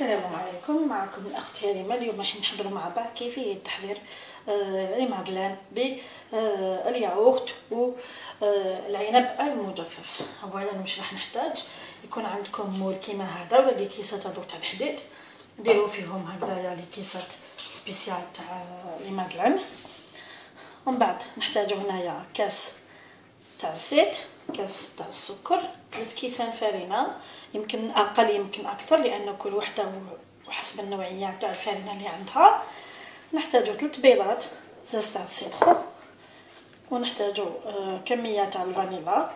السلام عليكم. معكم الأخت هريمه اليوم راح نحضروا مع بعض كيفية تحضير آه المعدلان بالياغورت والعنب المجفف. اولا واش راح نحتاج يكون عندكم مول كيما هذا ولا كيسات هذو تاع الحديد. ديروا فيهم هكذايا لي كيسات سبيسيال تاع لي مادلان ومن بعد نحتاجو هنايا كاس تاع الزيت. كاس تاع السكر ثلاث كيسان فرينه يمكن أقل يمكن أكثر لأن كل وحدة وحسب النوعية تاع الفرينه اللي عندها. نحتاجو ثلاث بيضات زاز تاع السيترو ونحتاجو آه، كمية تاع الفانيلا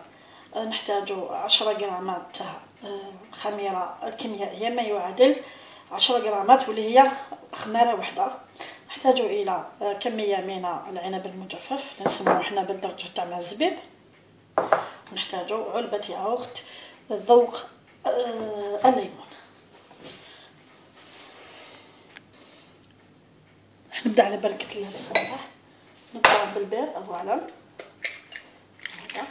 آه، نحتاجو عشرة غرامات تاع آه، خميرة الكيميائيه ما يعادل عشرة غرامات واللي هي خمارة وحدة. نحتاجو إلى كمية من العنب المجفف اللي نسموه حنا بالدرجة تاعنا الزبيب. نحتاجو علبة ياغورت ذوق آه الليمون نبدأ على بركة الله بصراحة. نبدأ بالبيض اولا. هذا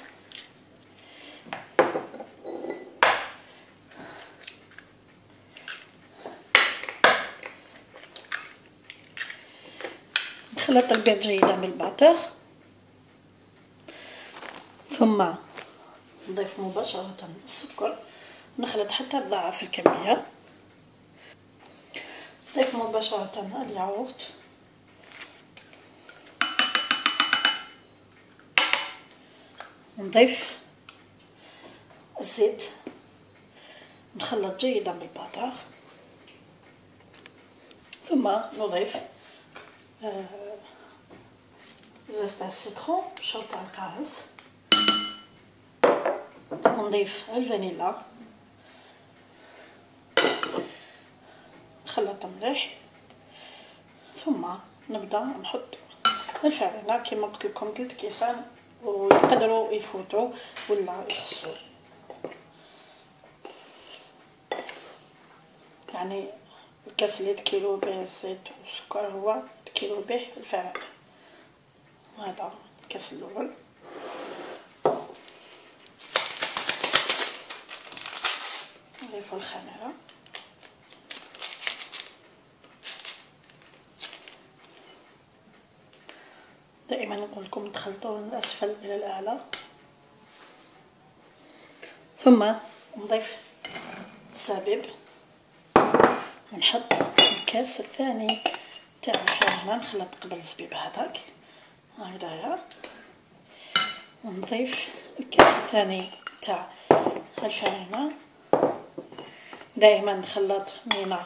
نخلط البيض جيدا بالباتر. ثم نضيف مباشرة السكر نخلط حتى تضاعف الكمية. نضيف مباشرة الياغورت. نضيف الزيت. نخلط جيدا بالباتر ثم نضيف آه زيت السيترون شوط القارص نضيف الفانيلا نخلط مليح ثم نبدا نحط الفرينة كما قلت لكم ثلاث كيسان ويقدروا يفوتوا ولا يخصوا يعني الكاس اللي كيلو به الزيت والسكر هو كيلو به الفرينة. هذا الكاس الأول. نضيفو الخميرة دائما نقول لكم تخلطوه من الأسفل إلى الأعلى. ثم نضيف الزبيب ونحط الكاس الثاني تاع الفرينة نخلط قبل الزبيب هذاك. هكذايا ونضيف الكاس الثاني تاع الفرينة دائما نخلط من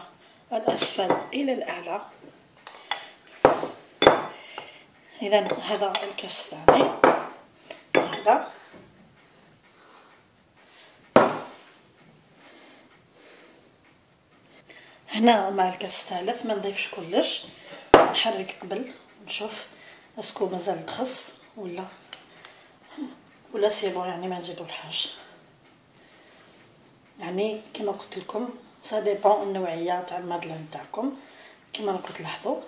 الأسفل إلى الأعلى. إذا هذا الكاس الثاني. هذا. هنا مع الكاس الثالث ما نضيفش كلش. نحرك قبل. نشوف est-ce que مازال تخص ولا ولا c'est bon يعني ما نزيدو الحاجة يعني كما قلت لكم ça dépend النوعيه تاع ال madeleine تاعكم كما راكم تلاحظوا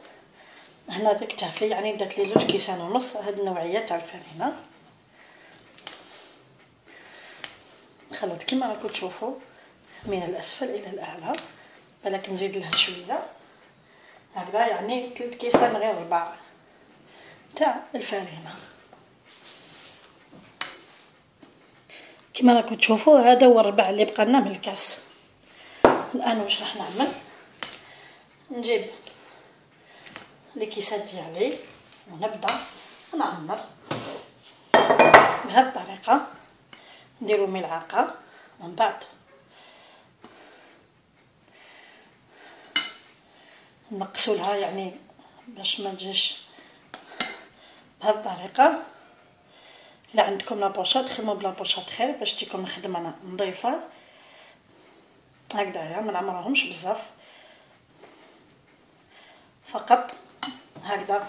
هنا تكتفي يعني درت لي زوج كيسان ونص هاد النوعية تاع الفرينة. خلط كما راكم تشوفوا من الأسفل إلى الأعلى. بالك نزيد لها شوية. هكذا يعني ثلاث كيسان غير ربع تاع الفرينة. كما راكم تشوفوا هذا هو الربع اللي بقى لنا من الكاس. الآن واش راح نعمل؟ نجيب لي كيسات ديالي ونبدأ نعمر. بهذه الطريقة نديرو ملعقة. من بعد نقصوا لها يعني باش ما تجيش بهذه الطريقة. الا عندكم لابوشات خدموا بلابوشات خير باش تجيكم الخدمة نظيفة. هكذايا ما نعمرهمش بزاف. فقط هكذا.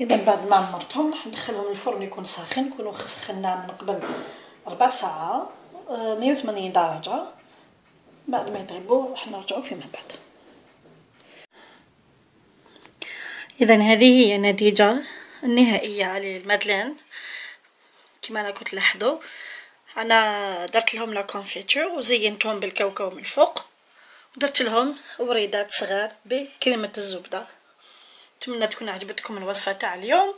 اذا بعد ما عمرتهم راح ندخلهم الفرن يكون ساخن يكونوا سخناه من قبل ربع ساعة 180 درجة. بعد ما يطيبوا راح نرجعوا فيما بعد. اذا هذه هي النتيجة النهائية لل madeleine كما راكم تلاحظوا أنا درت لهم la confiture وزينتهم بالكاوكاو من الفوق. ودرت لهم وريدات صغار بكريمه الزبدة. نتمنى تكون عجبتكم الوصفة تاع اليوم.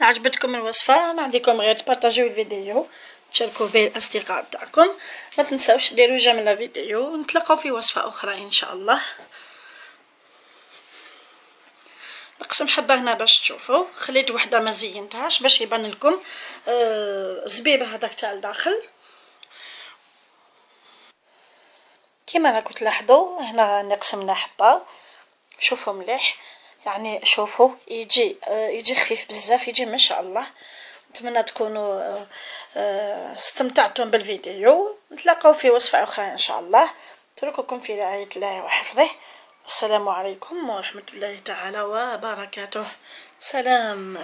عجبتكم الوصفة ما عندكم غير تبارطاجيو الفيديو. تشاركوا به الأصدقاء تاعكم. ما تنساوش ديروا j'aime للفيديو نتلاقاو في وصفة أخرى إن شاء الله. نقسم حبة هنا باش تشوفوا. خليت وحدة ما زينتهاش باش يبان لكم آه زبيبه هذاك تاع الداخل. كما راكم تلاحظوا هنا نقسم حبة. شوفوا مليح. يعني شوفوا يجي آه يجي خفيف بزاف يجي ما شاء الله. نتمنى تكونوا آه آه استمتعتم بالفيديو. نتلاقاو في وصفة أخرى إن شاء الله. اترككم في رعاية الله وحفظه. السلام عليكم ورحمة الله تعالى وبركاته. سلام.